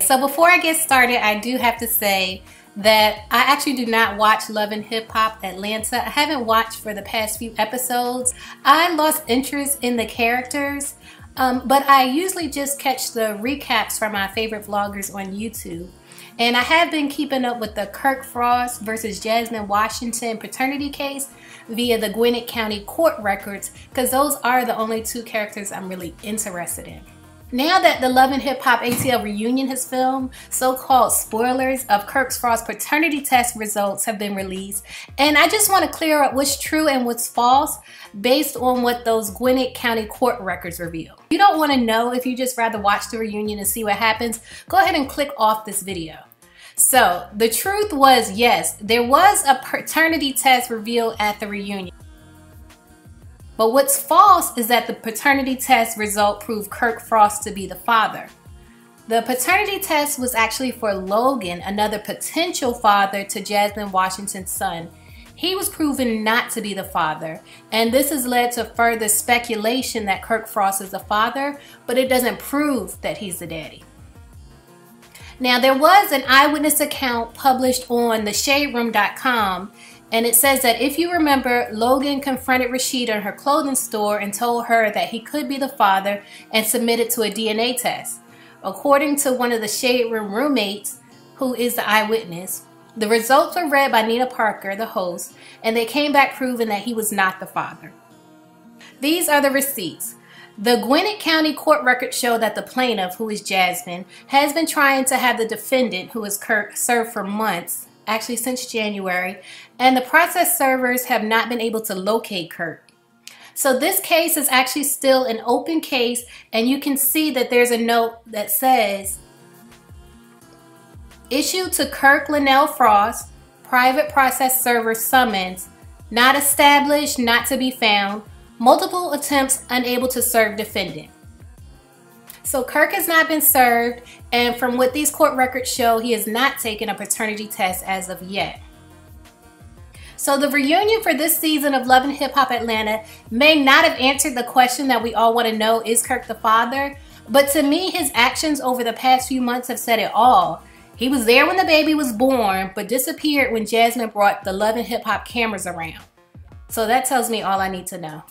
So before I get started, I do have to say that I actually do not watch Love and Hip Hop Atlanta. I haven't watched for the past few episodes. I lost interest in the characters, um, but I usually just catch the recaps from my favorite vloggers on YouTube. And I have been keeping up with the Kirk Frost versus Jasmine Washington paternity case via the Gwinnett County court records because those are the only two characters I'm really interested in. Now that the Love and Hip Hop ATL reunion has filmed, so-called spoilers of Kirk Frost's paternity test results have been released. And I just want to clear up what's true and what's false based on what those Gwinnett County court records reveal. If you don't want to know if you just rather watch the reunion and see what happens, go ahead and click off this video. So the truth was, yes, there was a paternity test revealed at the reunion. But what's false is that the paternity test result proved Kirk Frost to be the father. The paternity test was actually for Logan, another potential father to Jasmine Washington's son. He was proven not to be the father, and this has led to further speculation that Kirk Frost is the father, but it doesn't prove that he's the daddy. Now, there was an eyewitness account published on theshaderoom.com and it says that if you remember, Logan confronted Rasheeda in her clothing store and told her that he could be the father and submitted to a DNA test. According to one of the Shade Room roommates, who is the eyewitness, the results were read by Nina Parker, the host, and they came back proving that he was not the father. These are the receipts. The Gwinnett County court records show that the plaintiff, who is Jasmine, has been trying to have the defendant, who is Kirk, served for months actually since January, and the process servers have not been able to locate Kirk. So this case is actually still an open case, and you can see that there's a note that says, issued to Kirk Linnell Frost, private process server summons, not established, not to be found, multiple attempts unable to serve defendant. So Kirk has not been served, and from what these court records show, he has not taken a paternity test as of yet. So the reunion for this season of Love and Hip Hop Atlanta may not have answered the question that we all want to know, is Kirk the father? But to me, his actions over the past few months have said it all. He was there when the baby was born, but disappeared when Jasmine brought the Love and Hip Hop cameras around. So that tells me all I need to know.